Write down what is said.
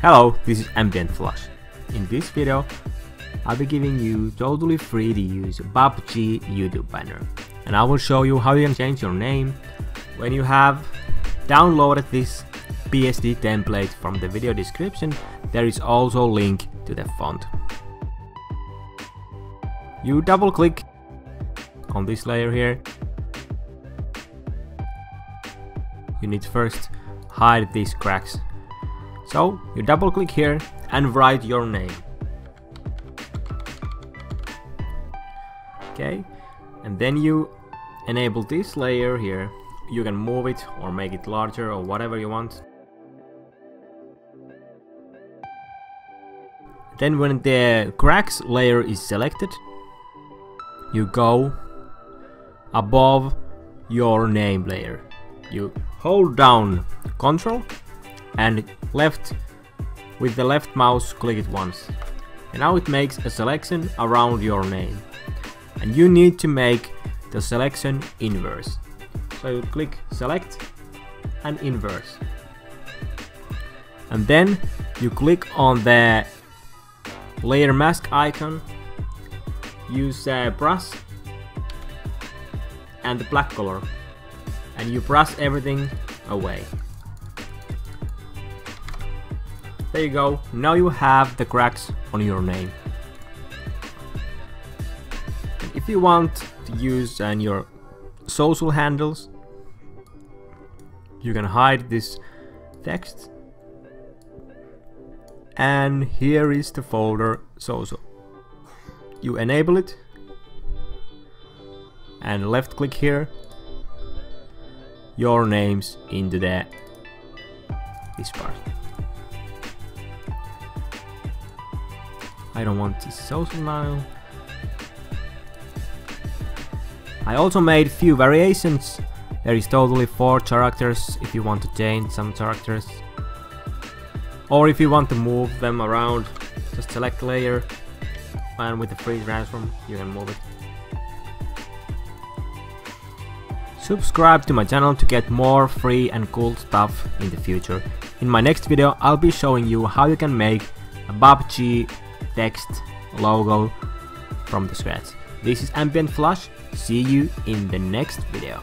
Hello, this is Ambient Flush. In this video, I'll be giving you totally free to use PUBG YouTube banner. And I will show you how you can change your name when you have downloaded this PSD template from the video description. There is also a link to the font. You double click on this layer here. You need first hide these cracks so you double click here and write your name. Okay, and then you enable this layer here. You can move it or make it larger or whatever you want. Then when the cracks layer is selected, you go above your name layer. You hold down Control and left with the left mouse click it once. And now it makes a selection around your name. And you need to make the selection inverse. So you click select and inverse. And then you click on the layer mask icon use a brush and the black color and you brush everything away There you go, now you have the cracks on your name. And if you want to use uh, your social handles, you can hide this text. And here is the folder social. You enable it and left click here your names into the this part. I don't want this social now. I also made few variations. There is totally 4 characters if you want to change some characters. Or if you want to move them around, just select layer and with the free transform you can move it. Subscribe to my channel to get more free and cool stuff in the future. In my next video I'll be showing you how you can make a PUBG text logo from the scratch. This is Ambient Flush, see you in the next video.